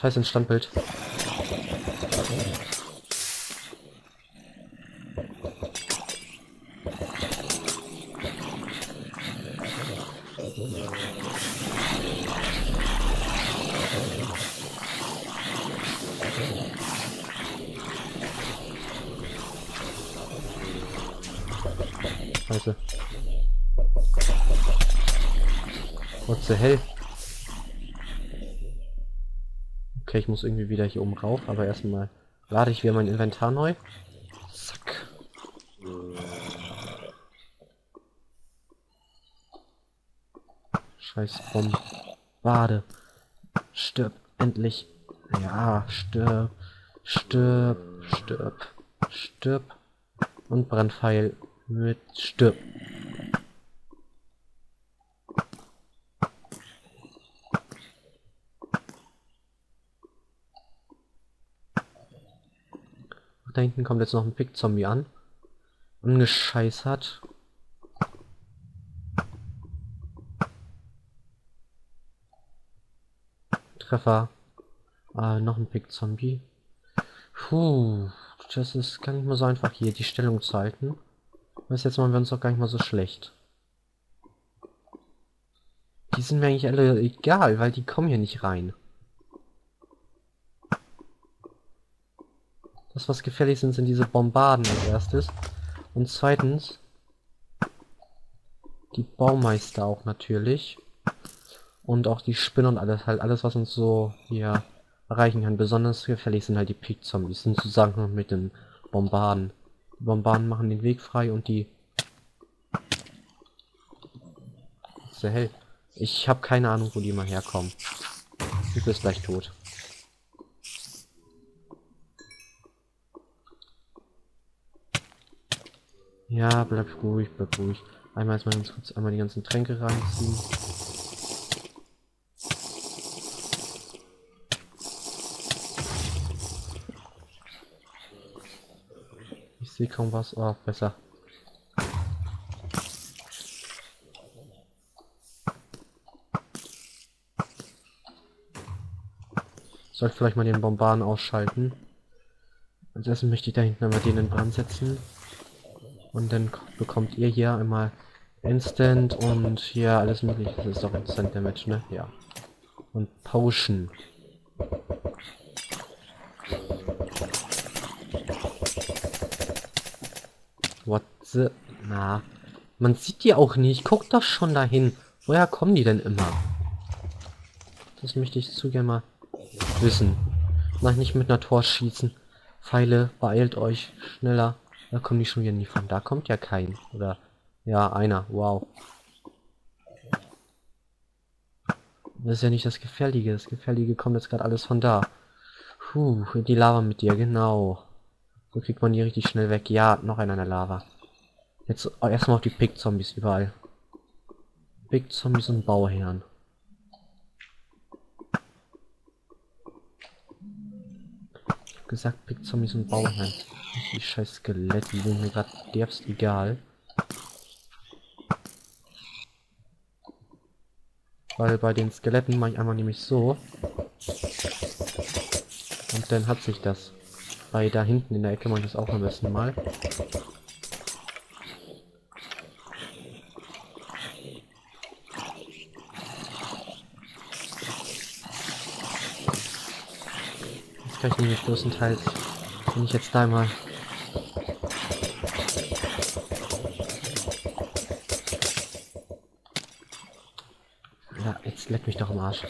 Scheiße ins Standbild. Scheiße. What the hell? Okay, ich muss irgendwie wieder hier oben rauf, aber erstmal lade ich wieder mein Inventar neu. Zack. Scheiß Bomben. Wade. Stirb. Endlich. Ja, stirb. Stirb. Stirb. Stirb. Und Brandpfeil mit stirb. Da hinten kommt jetzt noch ein Pick-Zombie an. Angescheißert. Treffer. Ah, noch ein Pick-Zombie. Puh, das ist gar nicht mal so einfach hier, die Stellung zu halten. Bis jetzt machen wir uns doch gar nicht mal so schlecht. Die sind mir eigentlich alle egal, weil die kommen hier nicht rein. Das, was gefährlich sind, sind diese Bombarden als erstes. Und zweitens die Baumeister auch natürlich. Und auch die Spinne und alles, halt alles, was uns so hier erreichen kann. Besonders gefährlich sind halt die Peak-Zombies, sind zusammen mit den Bombarden. Die Bombarden machen den Weg frei und die... Sehr hell. Ich habe keine Ahnung, wo die mal herkommen. Du bist gleich tot. Ja, bleib ruhig, bleib ruhig. Einmal erstmal ganz kurz einmal die ganzen Tränke reinziehen. Ich sehe kaum was. Oh, besser. Sollte vielleicht mal den Bombarden ausschalten. Als erstes möchte ich da hinten einmal den in Brand setzen. Und dann bekommt ihr hier einmal Instant und hier alles mögliche. Das ist doch Instant Damage, ne? Ja. Und Potion. What the... Na. Man sieht die auch nicht. Guck doch schon dahin. Woher kommen die denn immer? Das möchte ich zu gerne mal wissen. Mach nicht mit einer Tor schießen. Pfeile, beeilt euch. Schneller. Da kommen die schon wieder nie von. Da kommt ja kein. Oder ja, einer. Wow. Das ist ja nicht das Gefährliche. Das Gefährliche kommt jetzt gerade alles von da. Puh, die Lava mit dir, genau. So kriegt man die richtig schnell weg. Ja, noch einer in der Lava. Jetzt erstmal auf die Pick-Zombies überall. Pick-Zombies und Bauherren. gesagt, Pick-Zombies und Bauherren. Die scheiß Skelette, die sind mir gerade derbst egal. Weil bei den Skeletten mache ich einmal nämlich so. Und dann hat sich das. Bei da hinten in der Ecke mache ich das auch am besten mal. Jetzt kann ich nämlich größtenteils, wenn ich jetzt da mal Ja, jetzt leck mich doch am Arsch.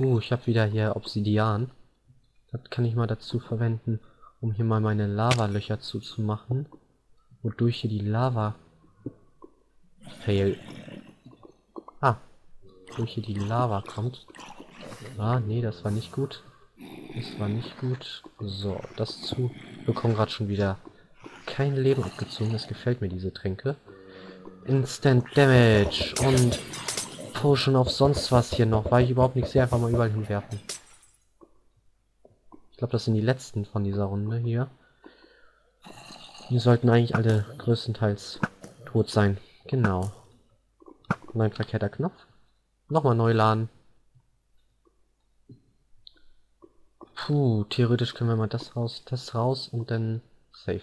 Uh, ich habe wieder hier Obsidian. Das kann ich mal dazu verwenden, um hier mal meine Lavalöcher zuzumachen. Wodurch hier die Lava... Fail. Ah. Wodurch hier die Lava kommt. Ah, nee, das war nicht gut. Das war nicht gut. So, das zu. bekommen gerade schon wieder kein Leben abgezogen. Das gefällt mir, diese Tränke. Instant Damage und Potion auf sonst was hier noch, weil ich überhaupt nichts sehe. Einfach mal überall hinwerfen. Ich glaube, das sind die letzten von dieser Runde hier. Die sollten eigentlich alle größtenteils tot sein. Genau. Und ein verkehrter Knopf. Nochmal neu laden. Puh, theoretisch können wir mal das raus, das raus und dann safe.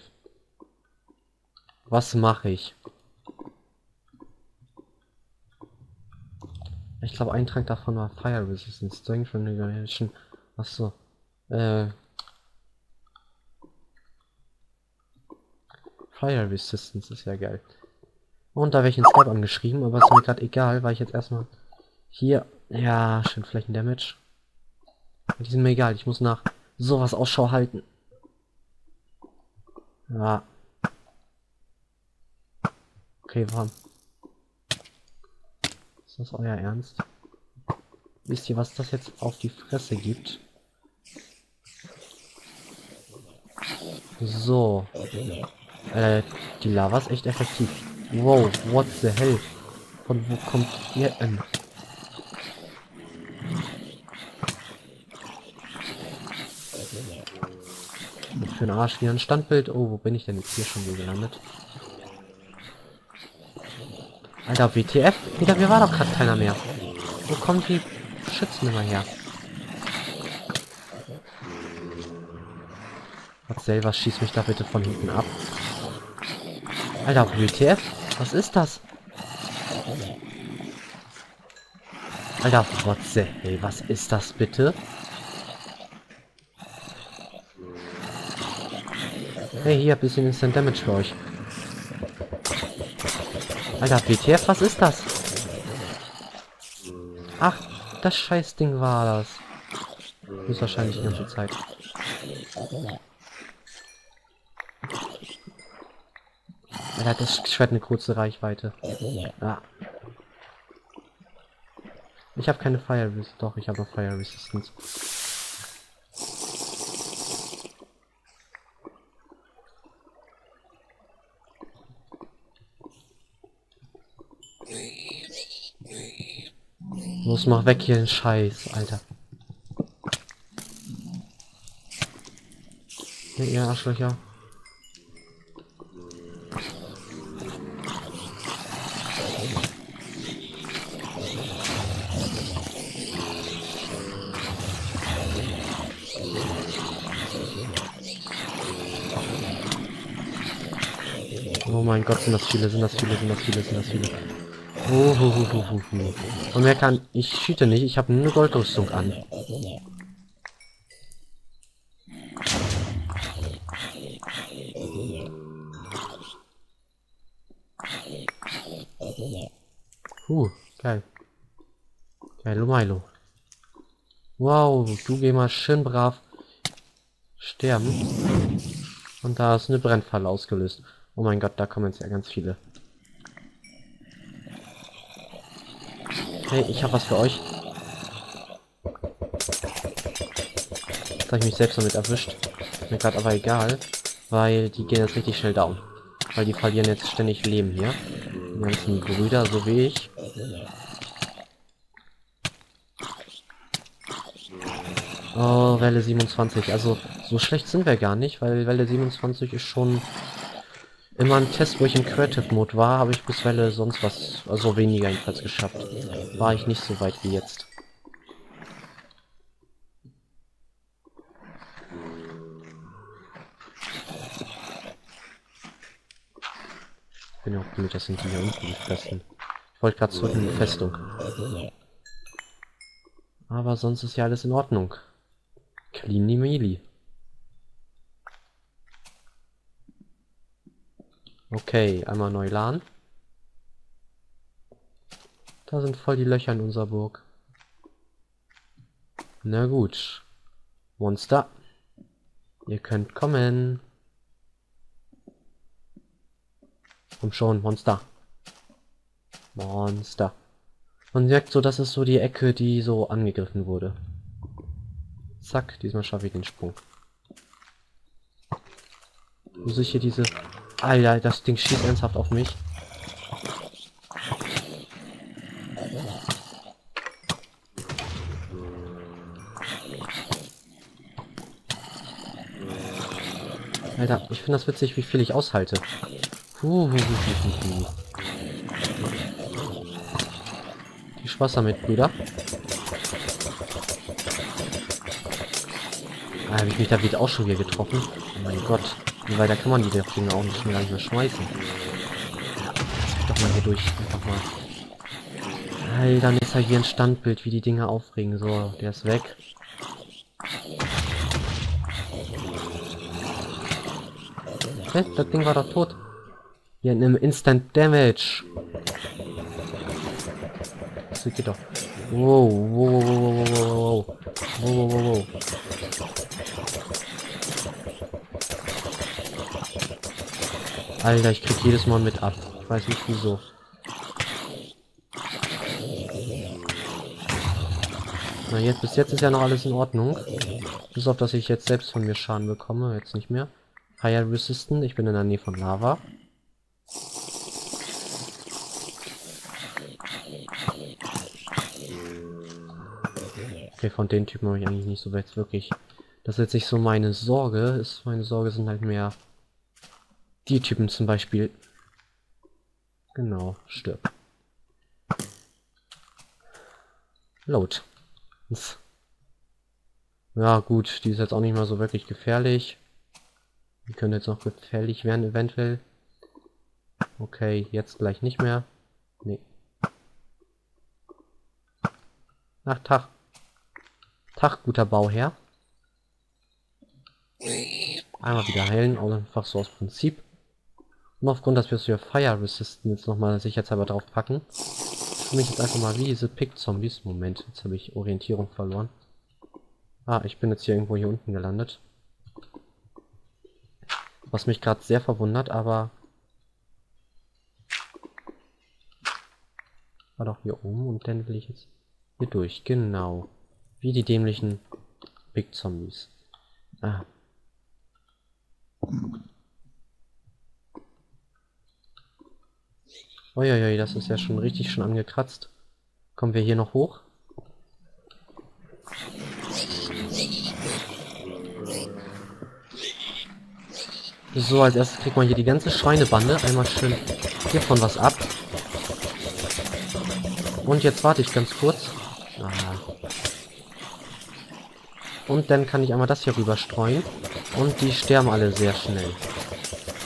Was mache ich? Ich glaube, ein Trank davon war Fire Resistance, Strength Regeneration. Achso. Äh. Fire Resistance ist ja geil. Und da werde ich in Skype angeschrieben, aber ist mir gerade egal, weil ich jetzt erstmal hier. Ja, schön Flächendamage. Die sind mir egal, ich muss nach sowas Ausschau halten. Ja. Okay, warm. Ist das euer Ernst? Wisst ihr, was das jetzt auf die Fresse gibt? So. Äh, die Lava ist echt effektiv. Wow, what the hell? Von wo kommt ihr denn? Für den Arsch wie ein Standbild. Oh, wo bin ich denn jetzt hier schon wieder gelandet? Alter, WTF? Wieder, mir war doch gerade keiner mehr. Wo kommt die Schützen immer her? Gott selber schießt mich da bitte von hinten ab. Alter, WTF? Was ist das? Alter, Fotze, hey, was ist das bitte? Hey, hier, bisschen Instant Damage für euch. Alter, WTF, was ist das? Ach, das Scheißding war das. Ist wahrscheinlich die ganze Zeit. Alter, das Schwert eine kurze Reichweite. Ja. Ich habe keine Fire Resistance. Doch, ich habe Fire Resistance. Los, mach weg hier den Scheiß, Alter. Ja, ihr Arschlöcher. Oh mein Gott, sind das viele, sind das viele, sind das viele, sind das viele. Oh, oh, oh, oh, oh, oh. Und wer kann... Ich cheate nicht, ich habe eine Goldrüstung an. Uh, geil. Geilo Milo. Wow, du geh mal schön brav sterben. Und da ist eine Brennfalle ausgelöst. Oh mein Gott, da kommen jetzt ja ganz viele. Hey, ich habe was für euch. Jetzt habe ich mich selbst damit erwischt. Mir gerade aber egal, weil die gehen jetzt richtig schnell down. Weil die verlieren jetzt ständig Leben hier. Die ganzen Brüder, so wie ich. Oh, Welle 27. Also, so schlecht sind wir gar nicht, weil Welle 27 ist schon immer ein Test, wo ich im Creative Mode war, habe ich bis Welle sonst was, also weniger jedenfalls geschafft. War ich nicht so weit wie jetzt. Bin ja auch blöd, das sind die hier unten die Festen. Ich wollte gerade zurück in die Festung. Aber sonst ist ja alles in Ordnung. Clean Mili. Okay, einmal neu laden. Da sind voll die Löcher in unserer Burg. Na gut. Monster. Ihr könnt kommen. Komm schon, Monster. Monster. Man merkt so, das ist so die Ecke, die so angegriffen wurde. Zack, diesmal schaffe ich den Sprung. Muss ich hier diese Alter, das Ding schießt ernsthaft auf mich. Alter, ich finde das witzig, wie viel ich aushalte. Viel Spaß damit, Brüder. Ah, habe ich mich da wieder auch schon wieder getroffen. Oh mein Gott. Wie weiter kann man die Dinge auch nicht mehr, schmeißen. Lass doch mal hier durch. Einfach mal. Alter, ist halt hier ein Standbild, wie die Dinge aufregen. So, der ist weg. Hä? Das Ding war doch tot. Hier einem Instant Damage. Das geht doch. Wow, wow, wow, wow, wow, wow. Wow, wow, wow, Alter, ich krieg jedes Mal mit ab. Ich weiß nicht wieso. Na jetzt, bis jetzt ist ja noch alles in Ordnung. Bis auf, dass ich jetzt selbst von mir Schaden bekomme. Jetzt nicht mehr. Higher Resistant. Ich bin in der Nähe von Lava. Okay, von den Typen habe ich eigentlich nicht so weit wirklich. Das ist jetzt nicht so meine Sorge. Ist meine Sorge sind halt mehr die Typen zum Beispiel. Genau, stirb. Load. Ja gut, die ist jetzt auch nicht mal so wirklich gefährlich. Die können jetzt noch gefährlich werden, eventuell. Okay, jetzt gleich nicht mehr. Nee. Ach, Tag. Tag, guter Bauherr. Einmal wieder heilen, einfach so aus Prinzip. Und aufgrund, dass wir es für Fire Resistance nochmal sicherheitshalber drauf packen, für mich jetzt einfach mal wie diese Pick-Zombies. Moment, jetzt habe ich Orientierung verloren. Ah, ich bin jetzt hier irgendwo hier unten gelandet. Was mich gerade sehr verwundert, aber... War doch hier oben und dann will ich jetzt hier durch. Genau. Wie die dämlichen Big Zombies. Ah. Uiuiui, das ist ja schon richtig schon angekratzt. Kommen wir hier noch hoch? So, als erstes kriegt man hier die ganze Schweinebande. Einmal schön hiervon was ab. Und jetzt warte ich ganz kurz. Aha. Und dann kann ich einmal das hier rüber streuen. Und die sterben alle sehr schnell.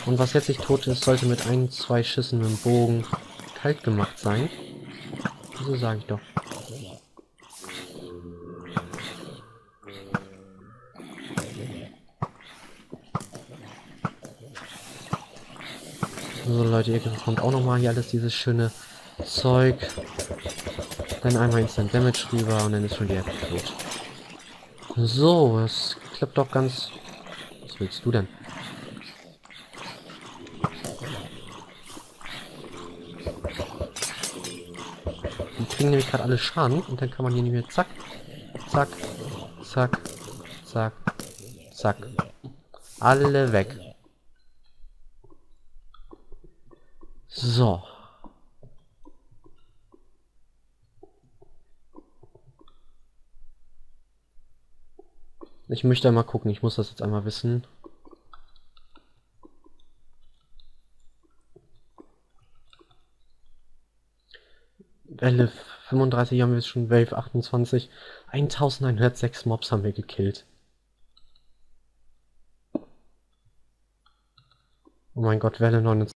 Und was jetzt nicht tot ist, sollte mit ein, zwei Schüssen mit dem Bogen kalt gemacht sein. So sage ich doch. So Leute, ihr kommt auch nochmal hier alles dieses schöne Zeug. Dann einmal Instant Damage rüber und dann ist schon die Ecke tot. So, es klappt doch ganz... Was willst du denn? Die kriegen nämlich gerade alle Schaden und dann kann man hier nicht mehr zack, zack, zack, zack, zack. Alle weg. So. Ich möchte einmal gucken, ich muss das jetzt einmal wissen. Welle 35 haben wir schon, Wave 28. 1106 Mobs haben wir gekillt. Oh mein Gott, Welle 29.